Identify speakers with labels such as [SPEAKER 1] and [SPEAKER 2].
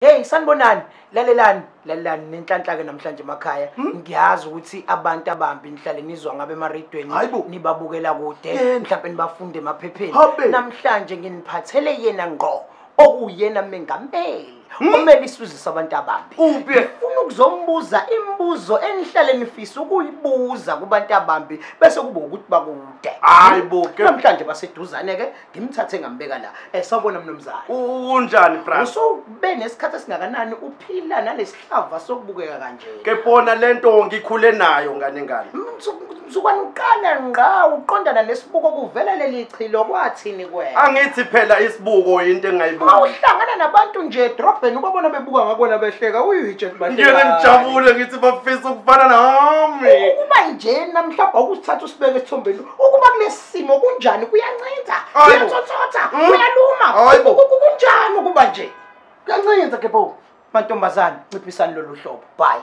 [SPEAKER 1] hey sanibonani lalelani lalelani nenhlanhla ke namhlanje emakhaya hmm? ngiyazi ukuthi abantu abambi nihlale nizwa ngabe
[SPEAKER 2] emaradweni
[SPEAKER 1] nibabukela kude mhlawumbe nibafunde emaphepheni namhlanje nginiphathele yena ngqo okuyena mengameli Hmm? kumele isibuzise abantu abambi
[SPEAKER 2] uphi
[SPEAKER 1] ufuna ukuzombuza imibuzo enihlale nifise ukuyibuza kubantu abambi bese kube ukuthi bakude
[SPEAKER 2] hmm?
[SPEAKER 1] namhlanje baseduzane-ke ngimthathe ngambeka la um sawubona mnumzane
[SPEAKER 2] unjani fra
[SPEAKER 1] usobe nesikhathi esingakanani uphila nalesi hlava sokubukeka kanje
[SPEAKER 2] kebona le nto ngikhule nayo ngane ngane
[SPEAKER 1] hmm, uzukwani uqala ngqa uqondana nesibuko kuvelele lichilo kwathini kwena
[SPEAKER 2] angithi phela isibuko into engayibona
[SPEAKER 1] awuhlangana nabantu nje edrobheni ubabona bebuka ngakona behleka
[SPEAKER 2] uyitshengiyeke ngijabule ngithi bafisa ukufana nami
[SPEAKER 1] ukuba njeni namhlawumbe wakusithatha usibeke esithombeni ukuba kule simo kunjani kuyancinza kuyathothotha
[SPEAKER 2] hmm?
[SPEAKER 1] kuyaluma kunjani ukuba nje kuyancinza ke bo mantombazane nciphisani lolu hlobo bye